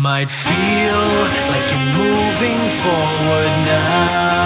might feel like you're moving forward now.